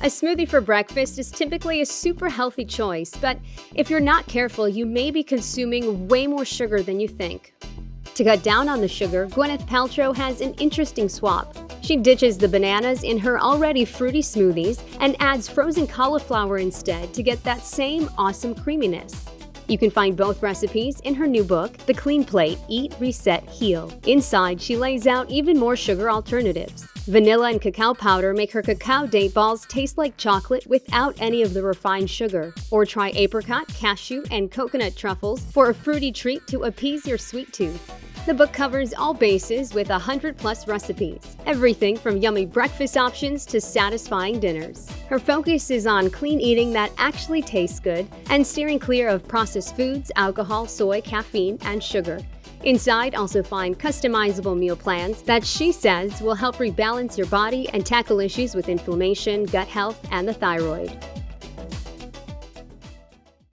A smoothie for breakfast is typically a super healthy choice, but if you're not careful, you may be consuming way more sugar than you think. To cut down on the sugar, Gwyneth Paltrow has an interesting swap. She ditches the bananas in her already fruity smoothies and adds frozen cauliflower instead to get that same awesome creaminess. You can find both recipes in her new book, The Clean Plate Eat, Reset, Heal. Inside, she lays out even more sugar alternatives. Vanilla and cacao powder make her cacao date balls taste like chocolate without any of the refined sugar. Or try apricot, cashew, and coconut truffles for a fruity treat to appease your sweet tooth. The book covers all bases with 100 plus recipes, everything from yummy breakfast options to satisfying dinners. Her focus is on clean eating that actually tastes good and steering clear of processed foods, alcohol, soy, caffeine, and sugar. Inside, also find customizable meal plans that she says will help rebalance your body and tackle issues with inflammation, gut health, and the thyroid.